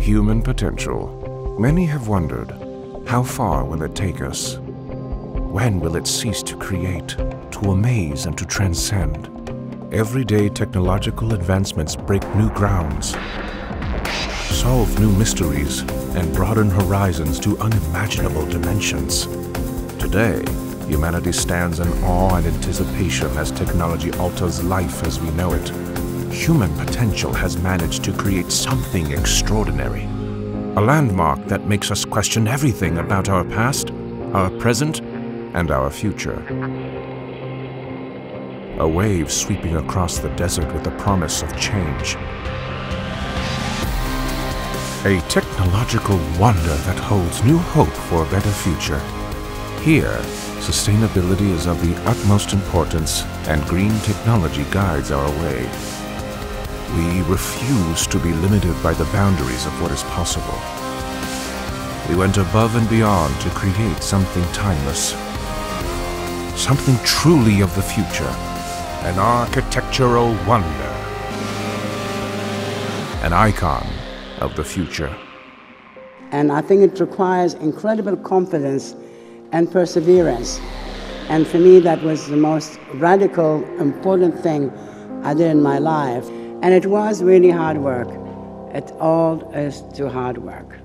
Human potential. Many have wondered, how far will it take us? When will it cease to create, to amaze and to transcend? Everyday technological advancements break new grounds, solve new mysteries, and broaden horizons to unimaginable dimensions. Today, humanity stands in awe and anticipation as technology alters life as we know it. Human potential has managed to create something extraordinary. A landmark that makes us question everything about our past, our present, and our future. A wave sweeping across the desert with the promise of change. A technological wonder that holds new hope for a better future. Here, sustainability is of the utmost importance and green technology guides our way. We refuse to be limited by the boundaries of what is possible. We went above and beyond to create something timeless, something truly of the future, an architectural wonder, an icon of the future. And I think it requires incredible confidence and perseverance. And for me, that was the most radical, important thing I did in my life. And it was really hard work. It all is too hard work.